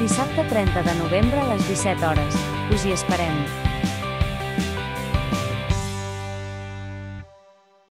Dissabte 30 de novembre a les 17 hores. Us hi esperem.